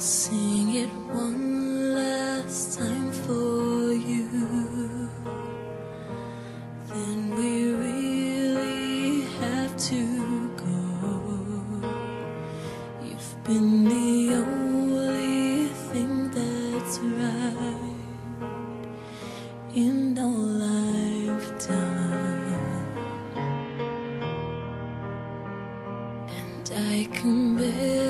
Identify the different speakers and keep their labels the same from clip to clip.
Speaker 1: sing it one last time for you. Then we really have to go. You've been the only thing that's right in our lifetime. And I can barely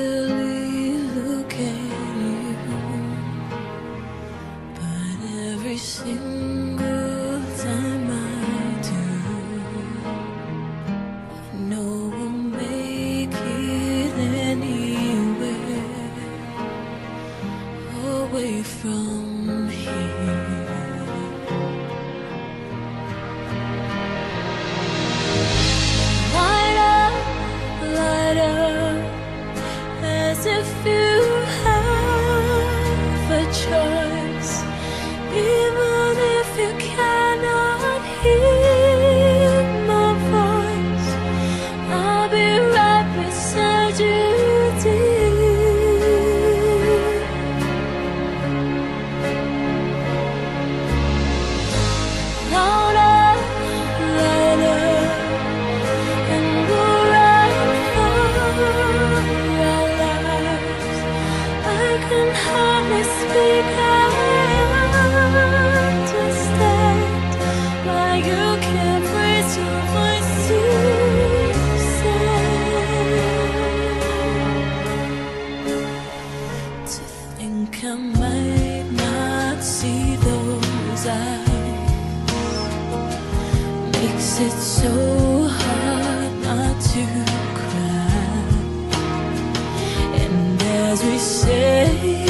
Speaker 1: away from here. Might not see those eyes makes it so hard not to cry. And as we say